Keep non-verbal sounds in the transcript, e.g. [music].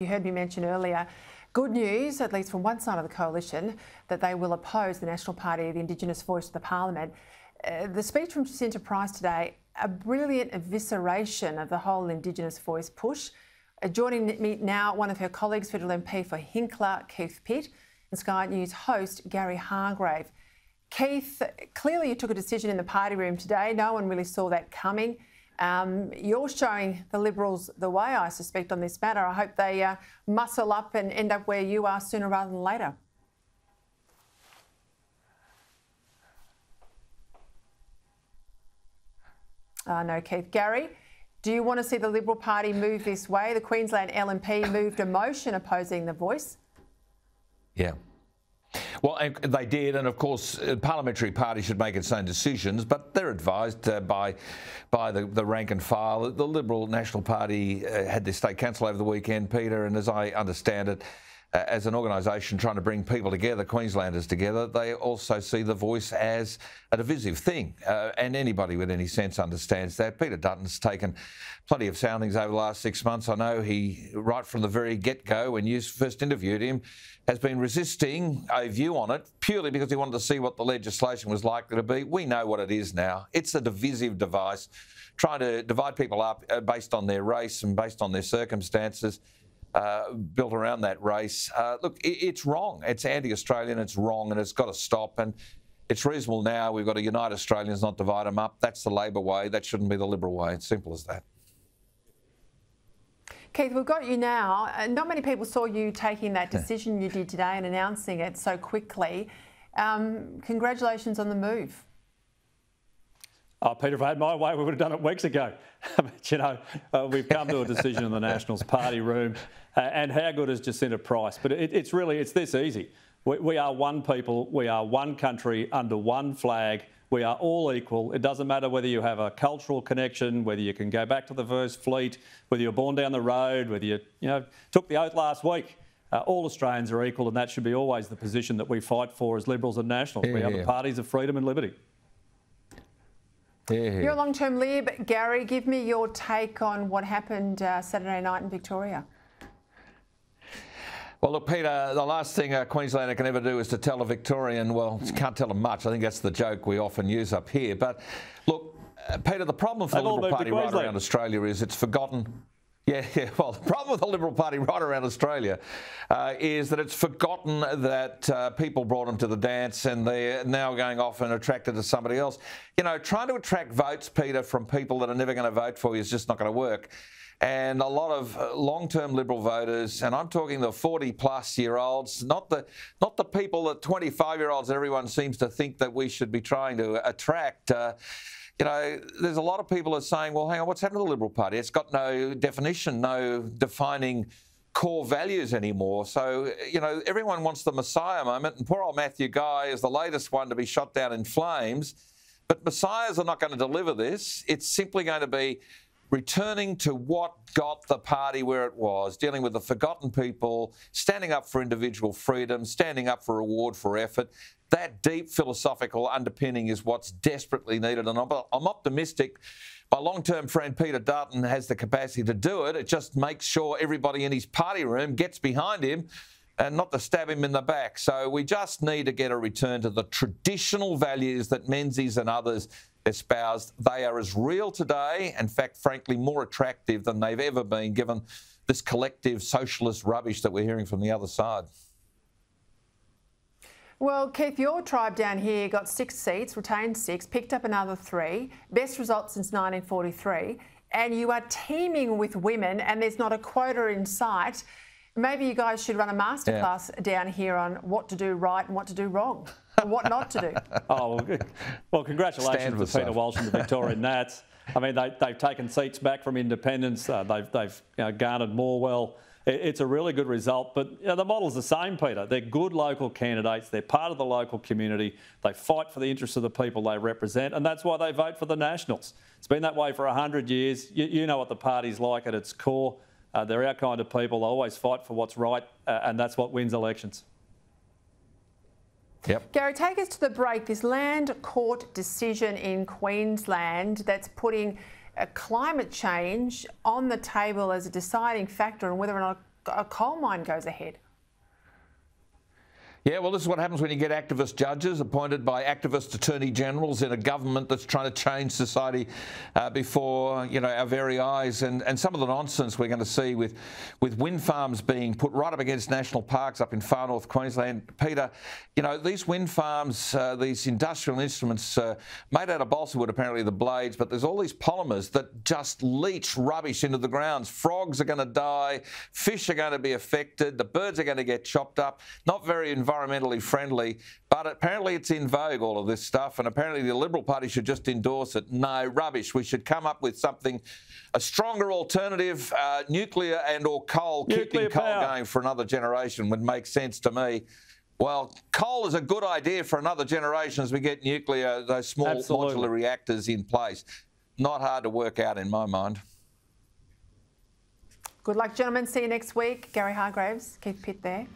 You heard me mention earlier. Good news, at least from one side of the coalition, that they will oppose the National Party, the Indigenous voice of the Parliament. Uh, the speech from Jacinta Price today, a brilliant evisceration of the whole Indigenous voice push. Uh, joining me now, one of her colleagues, Federal MP for Hinkler, Keith Pitt, and Sky News host, Gary Hardgrave. Keith, clearly you took a decision in the party room today. No one really saw that coming. Um, you're showing the Liberals the way, I suspect, on this matter. I hope they uh, muscle up and end up where you are sooner rather than later. Uh, no, Keith. Gary, do you want to see the Liberal Party move this way? The Queensland LNP moved a motion opposing the voice. Yeah. Well, they did, and of course, the parliamentary party should make its own decisions, but they're advised uh, by by the, the, rank and file. The Liberal National Party uh, had their state council over the weekend, Peta, and as I understand it, uh, as an organisation trying to bring people together, Queenslanders together, they also see the voice as a divisive thing. Uh, and anybody with any sense understands that. Peter Dutton's taken plenty of soundings over the last six months. I know he, right from the very get go, when you first interviewed him, has been resisting a view on it purely because he wanted to see what the legislation was likely to be. We know what it is now. It's a divisive device, trying to divide people up uh, based on their race and based on their circumstances. Uh, built around that race. Uh, look, it, it's wrong. It's anti-Australian. It's wrong, and it's got to stop. And it's reasonable now. We've got to unite Australians, not divide them up. That's the Labor way. That shouldn't be the Liberal way. It's simple as that. Keith, we've got you now. Uh, not many people saw you taking that decision you did today and announcing it so quickly. Um, congratulations on the move. Oh, Peta, if I had my way, we would have done it weeks ago. [laughs] but, you know, uh, we've come to a decision in the Nationals party room. Uh, and how good is Jacinta Price? But it, it's really, it's this easy. We, we are one people. We are one country under one flag. We are all equal. It doesn't matter whether you have a cultural connection, whether you can go back to the first fleet, whether you're born down the road, whether you, you know, took the oath last week. Uh, all Australians are equal, and that should be always the position that we fight for as Liberals and Nationals. Yeah, we are yeah. the parties of freedom and liberty. Yeah. You're a long-term Lib. Gary, give me your take on what happened uh, Saturday night in Victoria. Well, look, Peta, the last thing a Queenslander can ever do is to tell a Victorian, well, can't tell them much. I think that's the joke we often use up here. But look, uh, Peta, the problem for the Liberal Party right around Australia is it's forgotten yeah, [laughs] yeah, well, the problem with the Liberal Party right around Australia uh, is that it's forgotten that uh, people brought them to the dance and they're now going off and attracted to somebody else. You know, trying to attract votes, Peta, from people that are never going to vote for you is just not going to work. And a lot of uh, long-term Liberal voters, and I'm talking the 40-plus year olds, not the not the people, the 25-year-olds. Everyone seems to think that we should be trying to attract. Uh, you know, there's a lot of people are saying, well, hang on, what's happened to the Liberal Party? It's got no definition, no defining core values anymore. So, you know, everyone wants the Messiah moment, and poor old Matthew Guy is the latest one to be shot down in flames. But Messiahs are not going to deliver this. It's simply going to be returning to what got the party where it was, dealing with the forgotten people, standing up for individual freedom, standing up for reward for effort. That deep philosophical underpinning is what's desperately needed. And I'm, I'm optimistic. My long term friend Peter Dutton has the capacity to do it. It just makes sure everybody in his party room gets behind him and not to stab him in the back. So we just need to get a return to the traditional values that Menzies and others espoused. They are as real today, in fact, frankly, more attractive than they've ever been, given this collective socialist rubbish that we're hearing from the other side. Well, Keith, your tribe down here got six seats, retained six, picked up another three, best result since 1943, and you are teeming with women, and there's not a quota in sight. Maybe you guys should run a masterclass yeah. down here on what to do right and what to do wrong and what not to do. [laughs] oh, well, well congratulations to Peter Walsh and the Victorian Nats. I mean, they, have taken seats back from independence. Uh, they've they've you know, garnered Morwell. It, it's a really good result. But you know, the model's the same, Peta. They're good local candidates. They're part of the local community. They fight for the interests of the people they represent, and that's why they vote for the Nationals. It's been that way for 100 years. You, you know what the party's like at its core. Uh, they're our kind of people. They always fight for what's right, uh, and that's what wins elections. Yep. Gary, take us to the break. This land court decision in Queensland that's putting climate change on the table as a deciding factor on whether or not a coal mine goes ahead. Yeah, well, this is what happens when you get activist judges appointed by activist attorney generals in a government that's trying to change society uh, before you know our very eyes, and, and some of the nonsense we're going to see with with wind farms being put right up against national parks up in far north Queensland. Peta, you know these wind farms, uh, these industrial instruments uh, made out of balsa wood, apparently the blades, but there's all these polymers that just leach rubbish into the grounds. Frogs are going to die, fish are going to be affected, the birds are going to get chopped up. Not very environmentally friendly, but apparently it's in vogue, all of this stuff, and apparently the Liberal Party should just endorse it. No, rubbish. We should come up with something, a stronger alternative, uh, nuclear and or coal, nuclear keeping coal power. going for another generation would make sense to me. Well, coal is a good idea for another generation as we get nuclear, those small Absolutely. modular reactors in place. Not hard to work out in my mind. Good luck, gentlemen. See you next week. Gary Hardgrave, Keith Pitt there.